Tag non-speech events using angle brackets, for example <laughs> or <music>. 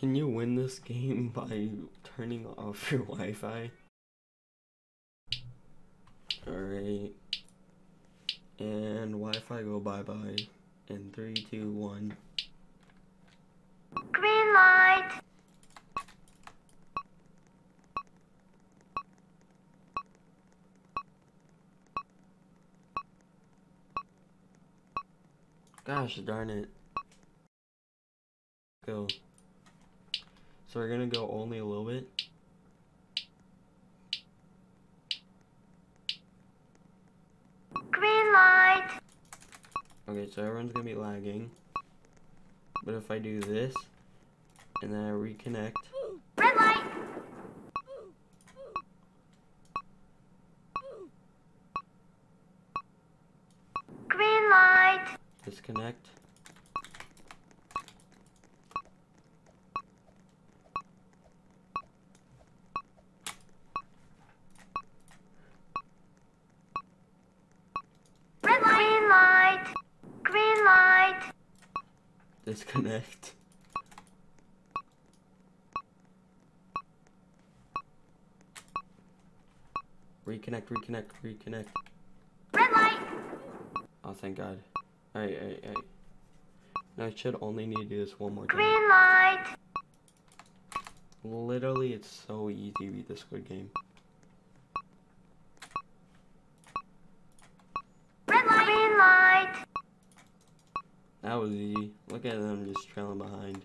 Can you win this game <laughs> by turning off your Wi-Fi? Alright. And Wi-Fi go bye-bye. In three, two, one. Green light. Gosh darn it. Go. So we're gonna go only a little bit. Green light. Okay, so everyone's gonna be lagging. But if I do this, and then I reconnect, Red light. Green light. disconnect. Red light. Green light. Green light. Disconnect. Reconnect, reconnect, reconnect. Red light. Oh, thank God. Alright, alright, alright. Now I should only need to do this one more time. Green light. Literally, it's so easy to beat the Squid Game. Red light. Green light. That was easy. Look at them just trailing behind.